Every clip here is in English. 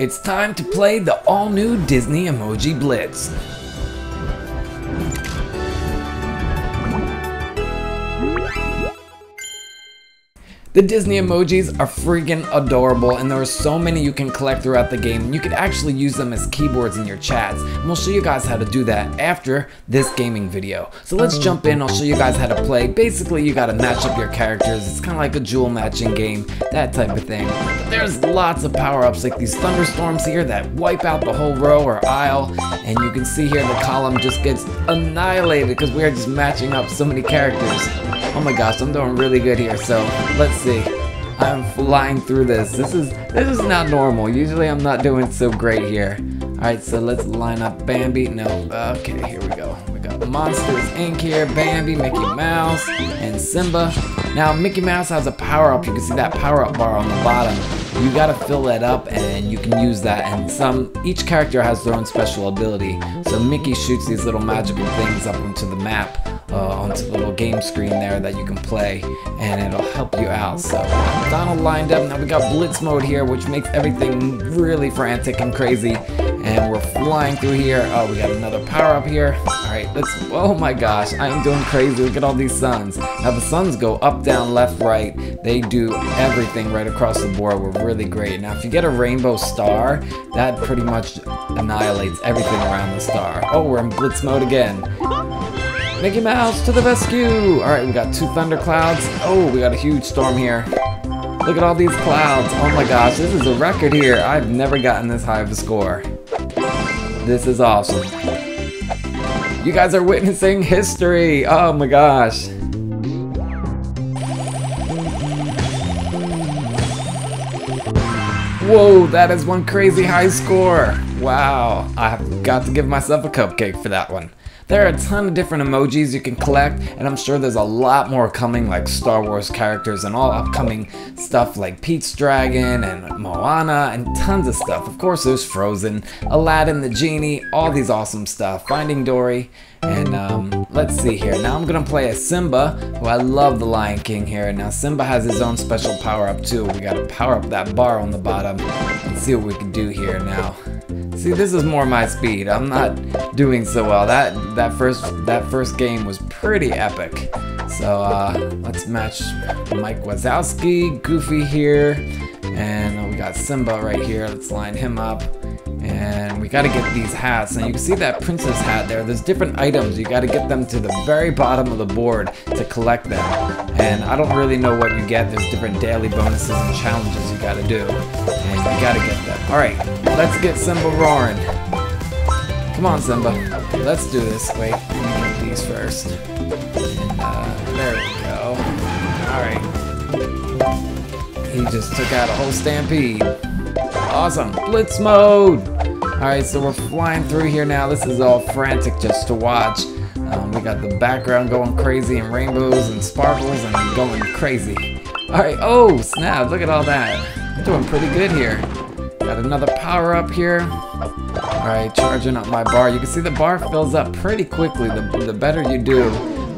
It's time to play the all-new Disney Emoji Blitz. The Disney emojis are freaking adorable and there are so many you can collect throughout the game. You could actually use them as keyboards in your chats and we'll show you guys how to do that after this gaming video. So let's jump in, I'll show you guys how to play. Basically you gotta match up your characters. It's kind of like a jewel matching game, that type of thing. But there's lots of power-ups like these thunderstorms here that wipe out the whole row or aisle and you can see here the column just gets annihilated because we are just matching up so many characters. My gosh, I'm doing really good here. So let's see. I'm flying through this. This is this is not normal. Usually I'm not doing so great here. Alright, so let's line up Bambi. No, okay, here we go. We got Monsters Inc. here, Bambi, Mickey Mouse, and Simba. Now Mickey Mouse has a power up. You can see that power up bar on the bottom. You gotta fill that up and you can use that and some each character has their own special ability. So Mickey shoots these little magical things up into the map uh, onto the little game screen there that you can play and it'll help you out. So Donald lined up, now we got Blitz mode here which makes everything really frantic and crazy and we're flying through here. Oh, we got another power up here. All right, let's, oh my gosh, I am doing crazy. Look at all these suns. Now the suns go up, down, left, right. They do everything right across the board. We're really great. Now if you get a rainbow star, that pretty much annihilates everything around the star. Oh, we're in Blitz mode again. Mickey Mouse to the rescue! Alright, we got two thunderclouds. Oh, we got a huge storm here. Look at all these clouds. Oh my gosh, this is a record here. I've never gotten this high of a score. This is awesome. You guys are witnessing history. Oh my gosh. Whoa, that is one crazy high score. Wow, I've got to give myself a cupcake for that one. There are a ton of different emojis you can collect, and I'm sure there's a lot more coming like Star Wars characters and all upcoming stuff like Pete's Dragon and Moana and tons of stuff. Of course, there's Frozen, Aladdin the Genie, all these awesome stuff, Finding Dory, and um, let's see here. Now I'm gonna play as Simba, who I love the Lion King here. Now Simba has his own special power up too. We gotta power up that bar on the bottom and see what we can do here now. See, this is more my speed. I'm not doing so well. That that first that first game was pretty epic. So uh, let's match Mike Wazowski, Goofy here, and we got Simba right here. Let's line him up. We gotta get these hats. And you can see that princess hat there. There's different items. You gotta get them to the very bottom of the board to collect them. And I don't really know what you get. There's different daily bonuses and challenges you gotta do. And you gotta get them. Alright, let's get Simba roaring. Come on, Simba. Let's do this. Wait, let me get these first. And, uh, there we go. Alright. He just took out a whole stampede. Awesome. Blitz mode! Alright, so we're flying through here now. This is all frantic just to watch. Um, we got the background going crazy and rainbows and sparkles and going crazy. Alright, oh snap, look at all that. I'm doing pretty good here. Got another power up here. Alright, charging up my bar. You can see the bar fills up pretty quickly. The, the better you do,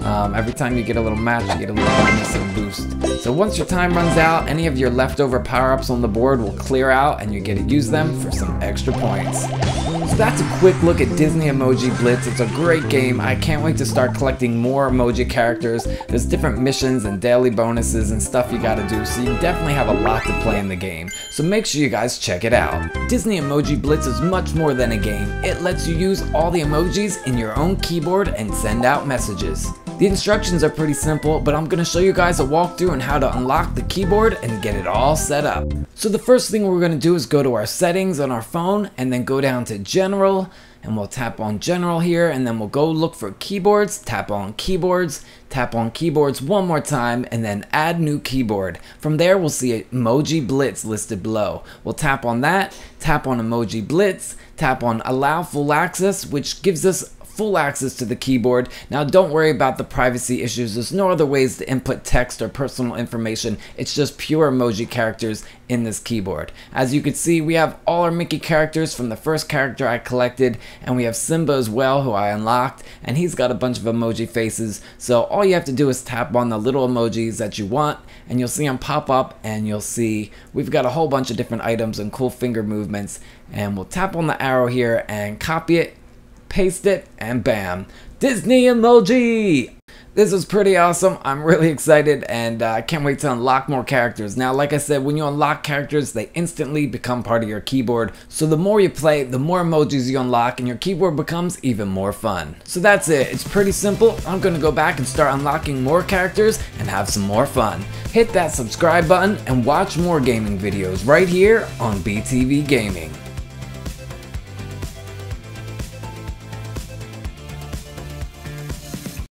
um, every time you get a little match, you get a little bonus and boost. So once your time runs out, any of your leftover power-ups on the board will clear out and you get to use them for some extra points. So that's a quick look at Disney Emoji Blitz. It's a great game. I can't wait to start collecting more emoji characters. There's different missions and daily bonuses and stuff you gotta do, so you definitely have a lot to play in the game. So make sure you guys check it out. Disney Emoji Blitz is much more than a game. It lets you use all the emojis in your own keyboard and send out messages. The instructions are pretty simple, but I'm going to show you guys a walkthrough on how to unlock the keyboard and get it all set up. So the first thing we're going to do is go to our settings on our phone and then go down to general and we'll tap on general here and then we'll go look for keyboards, tap on keyboards, tap on keyboards one more time and then add new keyboard. From there we'll see emoji blitz listed below. We'll tap on that, tap on emoji blitz, tap on allow full access which gives us full access to the keyboard. Now don't worry about the privacy issues, there's no other ways to input text or personal information, it's just pure emoji characters in this keyboard. As you can see, we have all our Mickey characters from the first character I collected, and we have Simba as well, who I unlocked, and he's got a bunch of emoji faces. So all you have to do is tap on the little emojis that you want, and you'll see them pop up, and you'll see we've got a whole bunch of different items and cool finger movements, and we'll tap on the arrow here and copy it, paste it, and bam, Disney emoji! This is pretty awesome. I'm really excited and uh, I can't wait to unlock more characters. Now, like I said, when you unlock characters, they instantly become part of your keyboard. So the more you play, the more emojis you unlock and your keyboard becomes even more fun. So that's it. It's pretty simple. I'm going to go back and start unlocking more characters and have some more fun. Hit that subscribe button and watch more gaming videos right here on BTV Gaming.